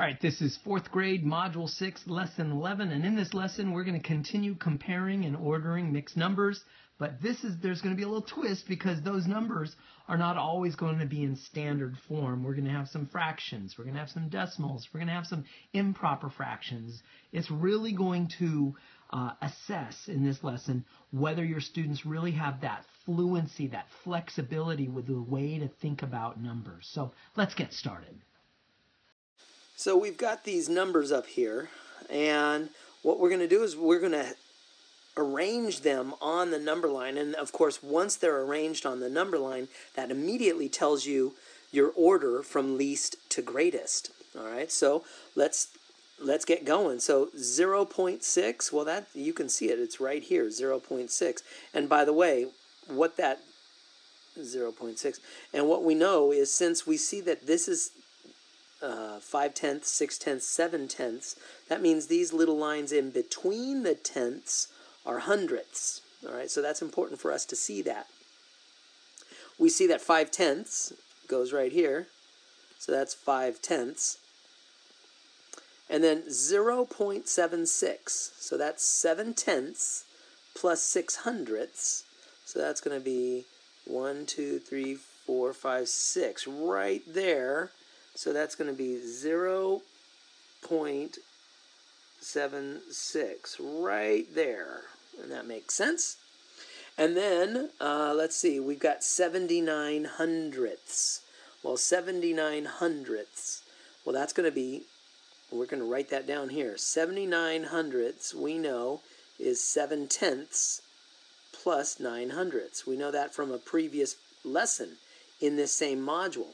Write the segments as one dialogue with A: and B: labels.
A: All right, this is fourth grade, module six, lesson 11, and in this lesson we're going to continue comparing and ordering mixed numbers. But this is there's going to be a little twist because those numbers are not always going to be in standard form. We're going to have some fractions, we're going to have some decimals, we're going to have some improper fractions. It's really going to uh, assess in this lesson whether your students really have that fluency, that flexibility with the way to think about numbers. So let's get started.
B: So we've got these numbers up here, and what we're going to do is we're going to arrange them on the number line. And of course, once they're arranged on the number line, that immediately tells you your order from least to greatest. All right, so let's let's get going. So 0.6, well that you can see it. It's right here, 0.6. And by the way, what that 0.6 and what we know is since we see that this is uh, 5 tenths, 6 tenths, 7 tenths. That means these little lines in between the tenths are hundredths. All right, so that's important for us to see that. We see that 5 tenths goes right here. So that's 5 tenths. And then 0.76. So that's 7 tenths plus 6 hundredths. So that's going to be 1, 2, 3, 4, 5, 6. Right there so that's going to be 0.76 right there. And that makes sense. And then, uh, let's see, we've got 79 hundredths. Well, 79 hundredths. Well, that's going to be, we're going to write that down here. 79 hundredths, we know, is 7 tenths plus 9 hundredths. We know that from a previous lesson in this same module.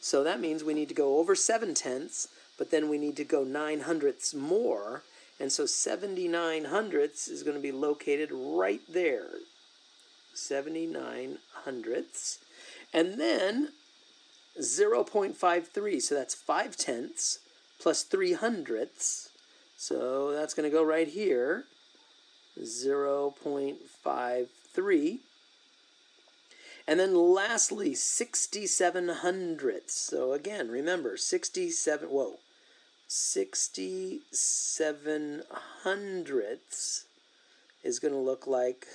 B: So that means we need to go over 7 tenths, but then we need to go 9 hundredths more. And so 79 hundredths is going to be located right there. 79 hundredths. And then 0.53, so that's 5 tenths plus 3 hundredths. So that's going to go right here. 0.53 and then lastly, 67 hundredths. So again, remember, 67, whoa, 67 hundredths is going to look like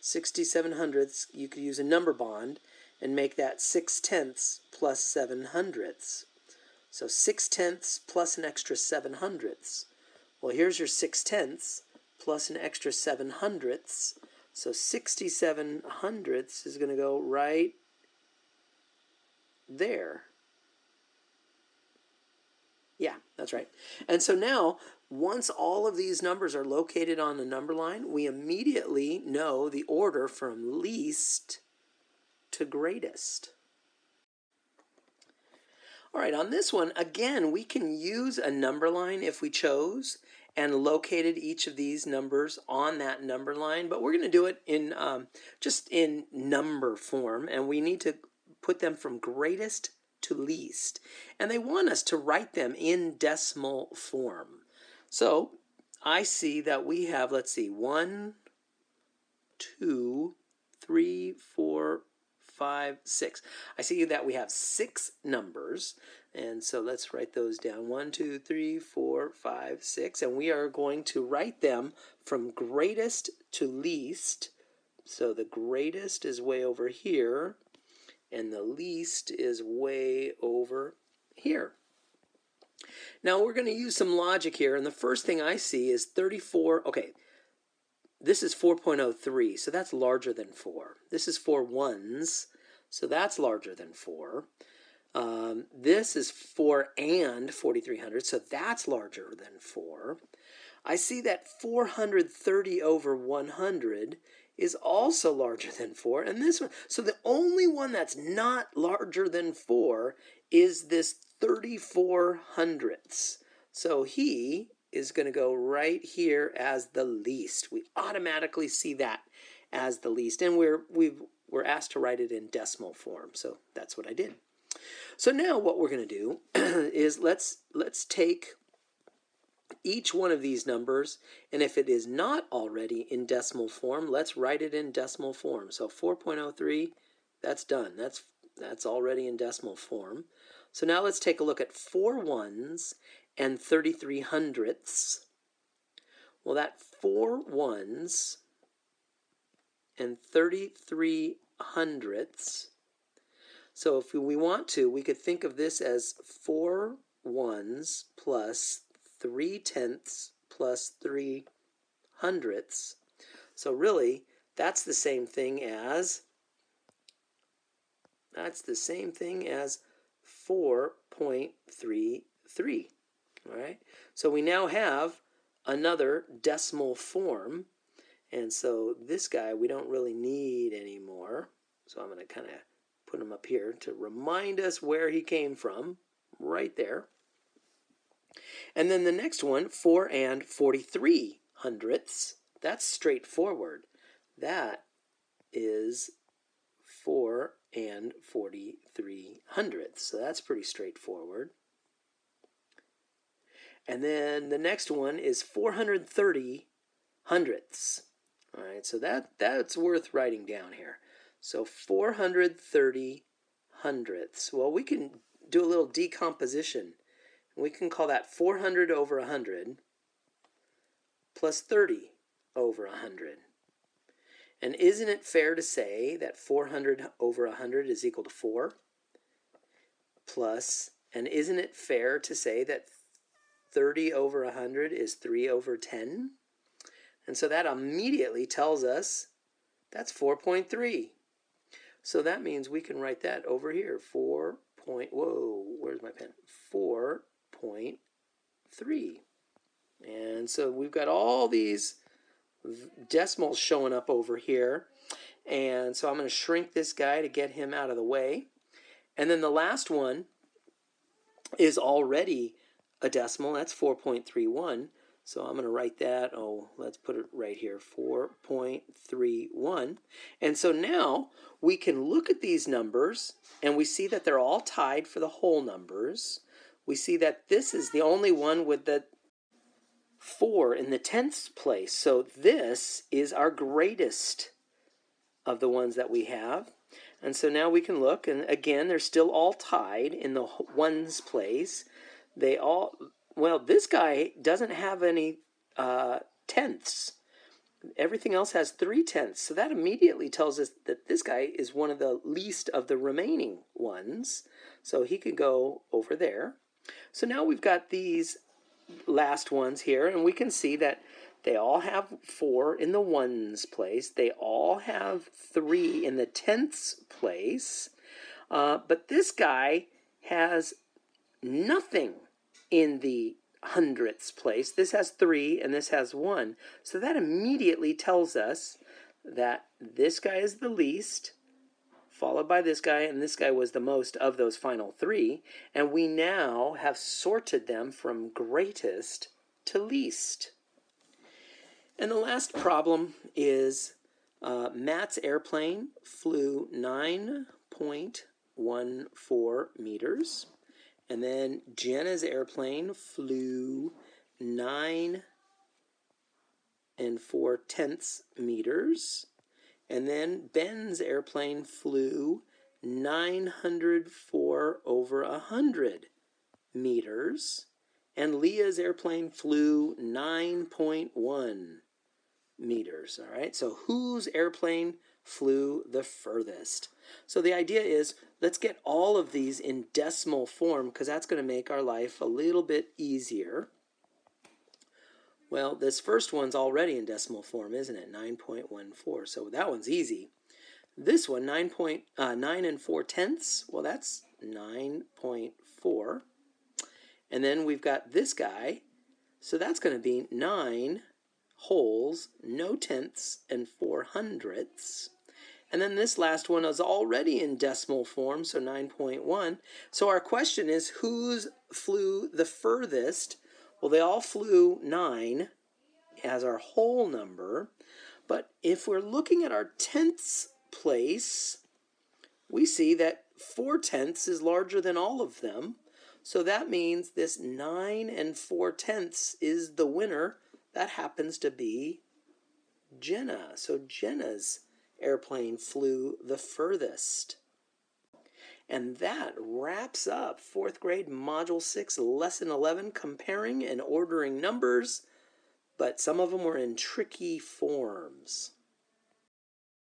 B: 67 hundredths. You could use a number bond and make that 6 tenths plus 7 hundredths. So 6 tenths plus an extra 7 hundredths. Well, here's your 6 tenths plus an extra 7 hundredths. So 67 hundredths is going to go right there. Yeah, that's right. And so now, once all of these numbers are located on the number line, we immediately know the order from least to greatest. All right, on this one, again, we can use a number line if we chose and located each of these numbers on that number line, but we're going to do it in um, just in number form, and we need to put them from greatest to least. And they want us to write them in decimal form. So I see that we have, let's see, one, two, three, four, five, six. I see that we have six numbers. And so let's write those down. One, two, three, four, five, six. And we are going to write them from greatest to least. So the greatest is way over here, and the least is way over here. Now we're going to use some logic here, and the first thing I see is 34. Okay, this is 4.03, so that's larger than 4. This is four ones, so that's larger than 4. Um, this is 4 and 4300, so that's larger than 4. I see that 430 over 100 is also larger than 4. And this one, so the only one that's not larger than 4 is this 34 hundredths. So he is going to go right here as the least. We automatically see that as the least, and we're we've we're asked to write it in decimal form. So that's what I did. So now what we're going to do is let's let's take each one of these numbers, and if it is not already in decimal form, let's write it in decimal form. So 4.03, that's done. That's that's already in decimal form. So now let's take a look at four ones and 33 hundredths. Well, that four ones and 33 hundredths. So if we want to, we could think of this as four ones plus three tenths plus three hundredths. So really, that's the same thing as that's the same thing as 4.33. All right. So we now have another decimal form. And so this guy we don't really need anymore. So I'm going to kind of put him up here to remind us where he came from, right there. And then the next one, 4 and 43 hundredths. That's straightforward. That is 4 and 43 hundredths. So that's pretty straightforward. And then the next one is 430 hundredths. All right, so that, that's worth writing down here. So 430 hundredths. Well, we can do a little decomposition. We can call that 400 over 100 plus 30 over 100. And isn't it fair to say that 400 over 100 is equal to 4? Plus, and isn't it fair to say that 30 over 100 is 3 over 10? And so that immediately tells us that's 4.3. So that means we can write that over here. 4 point, whoa, where's my pen? 4.3. And so we've got all these decimals showing up over here. And so I'm going to shrink this guy to get him out of the way. And then the last one is already a decimal. That's 4.31. So I'm going to write that. Oh, let's put it right here 4.31. And so now we can look at these numbers and we see that they're all tied for the whole numbers. We see that this is the only one with the 4 in the tenths place. So this is our greatest of the ones that we have. And so now we can look, and again, they're still all tied in the ones place. They all, well, this guy doesn't have any uh, tenths. Everything else has three tenths. So that immediately tells us that this guy is one of the least of the remaining ones. So he could go over there. So now we've got these last ones here, and we can see that they all have four in the ones place. They all have three in the tenths place. Uh, but this guy has nothing in the hundredths place. This has three and this has one. So that immediately tells us that this guy is the least followed by this guy, and this guy was the most of those final three. And we now have sorted them from greatest to least. And the last problem is uh, Matt's airplane flew 9.14 meters. And then Jenna's airplane flew 9 and 4 tenths meters. And then Ben's airplane flew 904 over 100 meters. And Leah's airplane flew 9.1 meters. All right, so whose airplane flew the furthest? So the idea is let's get all of these in decimal form because that's going to make our life a little bit easier. Well, this first one's already in decimal form, isn't it? 9.14. So that one's easy. This one, 9, point, uh, 9 and 4 tenths, well, that's 9.4. And then we've got this guy. So that's going to be 9 wholes, no tenths, and 4 hundredths. And then this last one is already in decimal form, so 9.1. So our question is whose flew the furthest well, they all flew 9 as our whole number, but if we're looking at our tenths place, we see that 4 tenths is larger than all of them. So that means this 9 and 4 tenths is the winner. That happens to be Jenna. So Jenna's airplane flew the furthest. And that wraps up fourth grade Module 6, Lesson 11, comparing and ordering numbers, but some of them were in tricky forms.